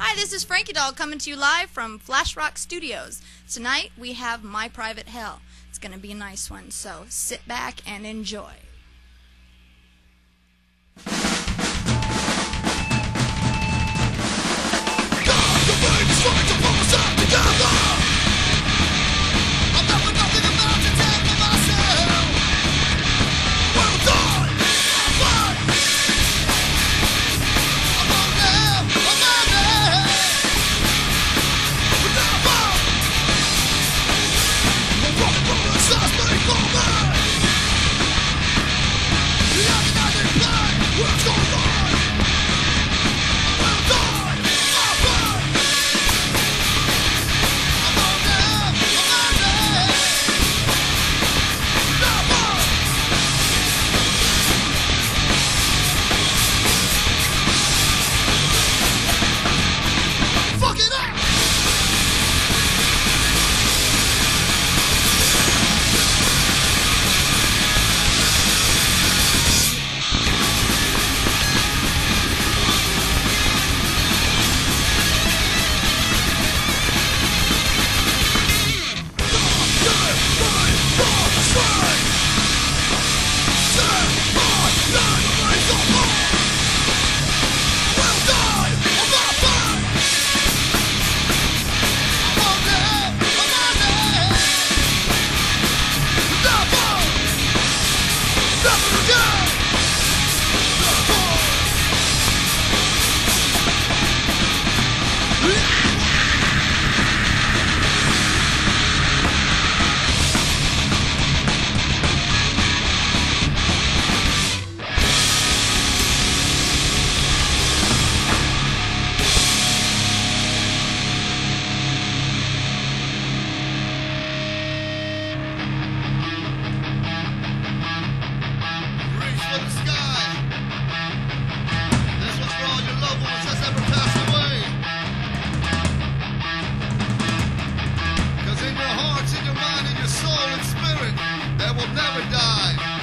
Hi, this is Frankie Doll coming to you live from Flash Rock Studios. Tonight we have My Private Hell. It's going to be a nice one, so sit back and enjoy. will never die.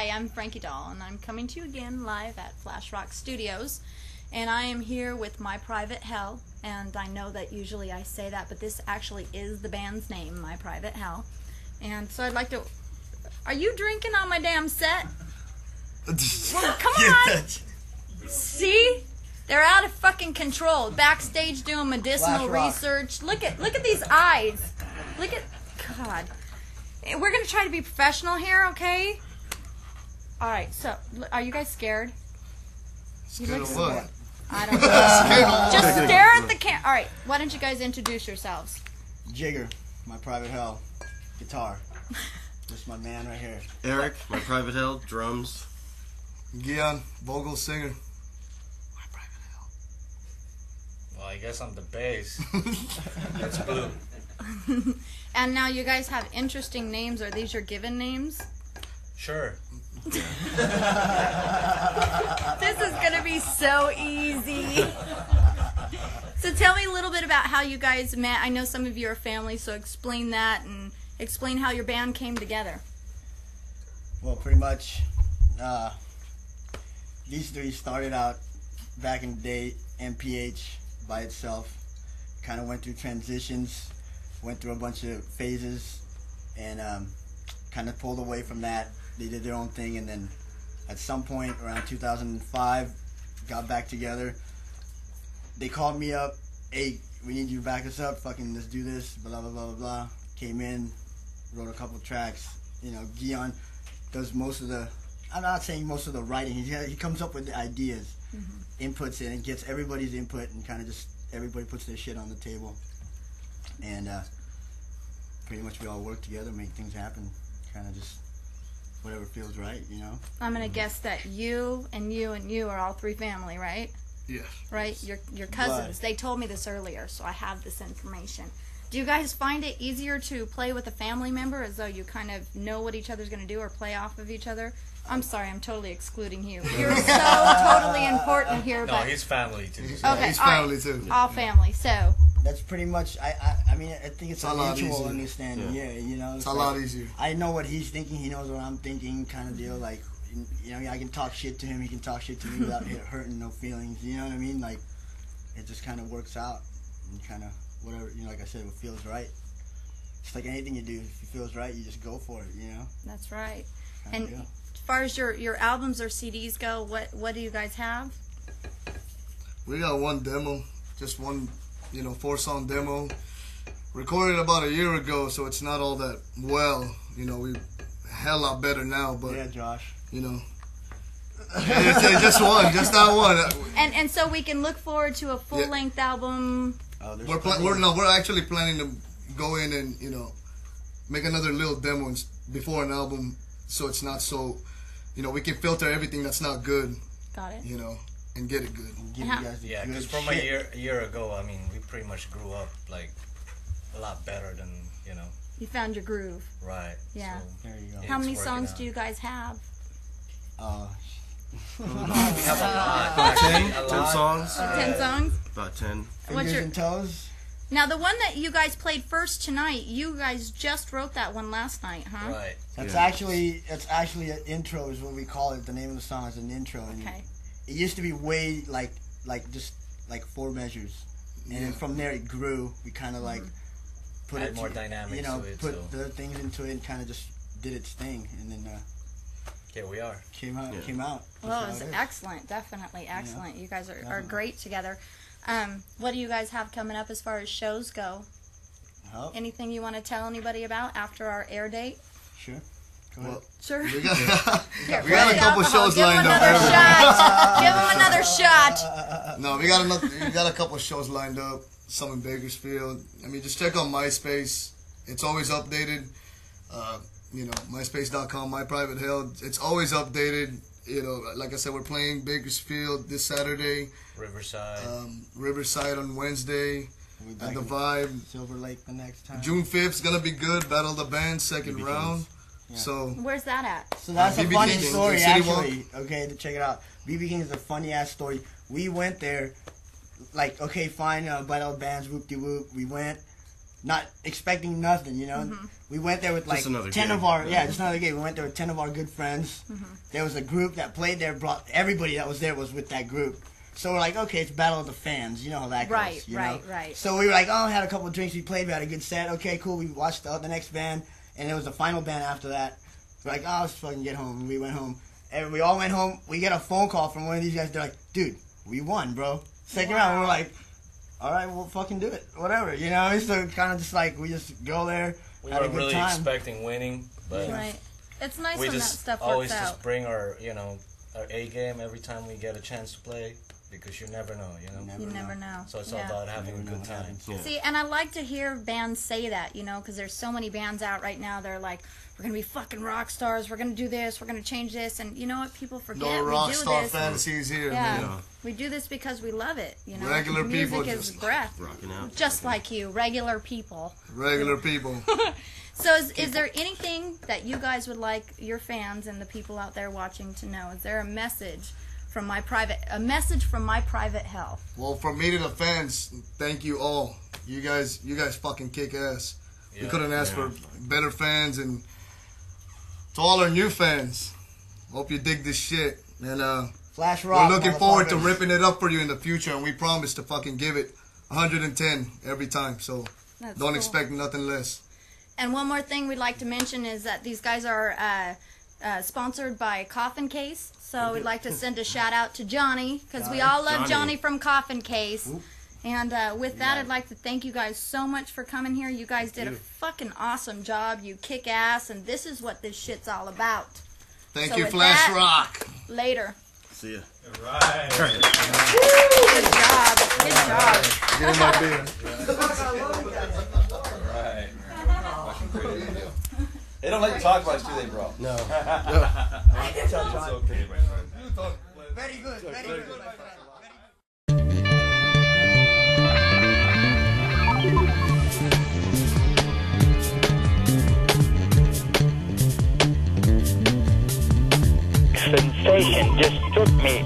Hi, I'm Frankie Doll, and I'm coming to you again live at Flash Rock Studios. And I am here with My Private Hell, and I know that usually I say that, but this actually is the band's name, My Private Hell. And so I'd like to. Are you drinking on my damn set? Well, come on! See? They're out of fucking control. Backstage doing medicinal research. Look at look at these eyes. Look at God. We're gonna try to be professional here, okay? All right. So, are you guys scared? You Scared look of what? I don't know. Just stare at the cam. All right. Why don't you guys introduce yourselves? Jigger, my private hell, guitar. This is my man right here. Eric, my private hell, drums. Gian, vocal singer. My private hell. Well, I guess I'm the bass. That's blue. And now you guys have interesting names. Are these your given names? Sure. This is gonna be so easy. so tell me a little bit about how you guys met. I know some of you are family, so explain that and explain how your band came together. Well, pretty much, uh, these three started out back in the day, MPH by itself. Kind of went through transitions, went through a bunch of phases, and um, kind of pulled away from that. They did their own thing, and then at some point around 2005, got back together. They called me up, hey, we need you to back us up, fucking let's do this, blah, blah, blah, blah, blah. Came in, wrote a couple tracks. You know, Gion does most of the. I'm not saying most of the writing. He he comes up with the ideas, inputs in, and gets everybody's input, and kind of just everybody puts their shit on the table, and uh, pretty much we all work together, make things happen. Kind of just whatever feels right, you know. I'm gonna guess that you and you and you are all three family, right? Yes. Right? Your your cousins. They told me this earlier, so I have this information. Do you guys find it easier to play with a family member as though you kind of know what each other's going to do or play off of each other? I'm sorry, I'm totally excluding you. You're so totally important here, No, but he's family too. okay, He's all right. family too. all family. So, That's pretty much. I I, I mean, I think it's, It's a a lot mutual easier. understanding. Yeah. you know. It's a lot easier. I know what he's thinking. He knows what I'm thinking. Kind of deal. Like, you know, I can talk shit to him. He can talk shit to me without hit- hurting no feelings. You know what I mean? Like, it just kind of works out. And kind of whatever. You know, like I said, what feels right. It's like anything you do. If it feels right, you just go for it. You know. that's right. Kinda And deal. as far as your your albums or CDs go, what what do you guys have? We got one demo, just one, you know, four song demo. Recorded about a year ago, so it's not all that well. You know, we hell lot better now, but yeah, Josh. you know, it's, uh, just one, just that one. And and so we can look forward to a full length album. Oh, We're pla- plenty we're of- no, we're actually planning to go in and you know make another little demo ins- before an album, so it's not so you know, we can filter everything that's not good, Got it. you know, and get it good. Give Yeah. you guys the Yeah, good because from shit. a year a year ago, I mean, we pretty much grew up like a lot better than you know. You found your groove. Right. Yeah. So, There you go. How many songs out. do you guys have? Uh, we have a lot. actually, a Ten lot. songs, Ten songs. about ten. What's fingers your and toes. now the one that you guys played first tonight? You guys just wrote that one last night, huh? Right. That's Yeah. actually it's actually an intro is what we call it. The name of the song is an intro, and Okay. It used to be way like like just like four measures, and then from there it grew. We kind of like put Add it more to- dynamics you know, to it, put so- the things into it, and kind of just did its thing, and then uh, Here we are. came out Yeah. came out. Well, That's it's how it is. excellent. Definitely excellent. You guys are, are great together. Um, what do you guys have coming up as far as shows go? Oh, Anything you want to tell anybody about after our air date? sure. Go ahead. Well, Sure. we got, Here, we got a put couple alcohol. shows Give him lined up. another shot. Give him another shot. No, we got another. We got a couple shows lined up. Some in Bakersfield. I mean, just check on MySpace. It's always updated. Uh, you know, MySpace.com, My Private Hell. It's always updated. You know, like I said, we're playing Bakersfield this Saturday. Riverside. Um, Riverside on Wednesday. We'll be At the Vibe. Silver Lake the next time. June 5th's gonna be good. Battle of the Band, second BB round. Yeah. So Where's that at? So that's Uh, a BB funny King, story, City Walk. actually. Okay, to check it out. BB King is a funny ass story. We went there, like, okay, fine, uh, Battle of Bands, whoop de whoop. We went, not expecting nothing, you know. We went there with like ten game. of our yeah, just another game. We went there with ten of our good friends. Mm-hmm. There was a group that played there. Brought everybody that was there was with that group. So we're like, okay, it's Battle of the Fans. You know how that goes. Right, you right, know? right. So we were like, oh, had a couple of drinks. We played. We had a good set. Okay, cool. We watched the, the next band, and it was the final band after that. We're like, oh, let's fucking get home. We went home, and we all went home. We get a phone call from one of these guys. They're like, dude, we won, bro. Second round. And we're like, all right, we'll fucking do it. Whatever, you know. So kind of just like we just go there, we had a weren't good really time. expecting winning, but Right. It's nice we when that just stuff always works just out. bring our you know our A game every time we get a chance to play because you never know, you know. Never You never know. know. So it's Yeah. all about having a good time. Yeah. See, and I like to hear bands say that, you know, because there's so many bands out right now. They're like, we're gonna be fucking rock stars. We're gonna do this. We're gonna change this. And you know what? People forget no we rock do star this. fantasies here, Yeah. Yeah. We do this because we love it. You know, Regular music people is just- breath, Rocking out. just like you, regular people. Regular people. So, is, is there anything that you guys would like your fans and the people out there watching to know? Is there a message from my private, a message from my private hell? Well, from me to the fans, thank you all. You guys, you guys fucking kick ass. We couldn't ask Yeah. for better fans, and to all our new fans, hope you dig this shit. And uh, Flash Rock. we're looking forward to ripping it up for you in the future, and we promise to fucking give it 110 every time. So That's don't cool. expect nothing less. And one more thing we'd like to mention is that these guys are uh, uh, sponsored by Coffin Case. So we'd like to send a shout out to Johnny because we all love Johnny. Johnny from Coffin Case. Oop. And uh, with that, Yeah. I'd like to thank you guys so much for coming here. You guys did a fucking awesome job. You kick ass, and this is what this shit's all about. Thank So you, with Flash that- Rock. Later. See ya. Right. Good job. Good job. Give him my beer. Right. They don't let you talk much, do they, bro? No. It's okay, my friend. Very good. Very good. my friend. sensation just took me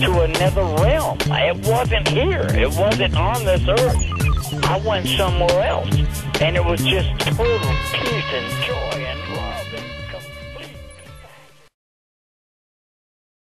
to another realm. It wasn't here. It wasn't on this earth. I went somewhere else. And it was just total peace and joy